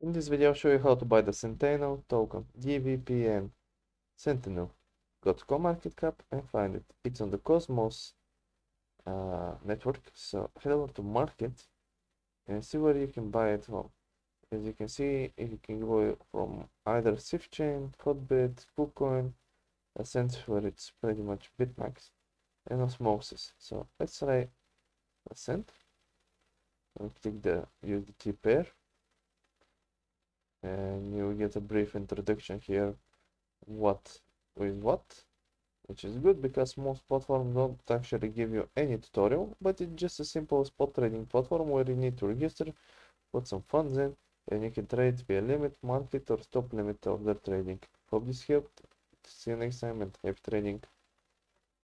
In this video I'll show you how to buy the Sentinel token, DVPN Sentinel. Go to CoinMarketCap and find it. It's on the Cosmos uh, network. So head over to market and see where you can buy it from. As you can see, you can go from either Sifchain, Hotbit, KuCoin, Ascent where it's pretty much Bitmax and Osmosis. So let's try Ascent. I'll click the USDT pair and you get a brief introduction here what with what which is good because most platforms don't actually give you any tutorial but it's just a simple spot trading platform where you need to register put some funds in and you can trade via limit market or stop limit of order trading. Hope this helped. See you next time and happy trading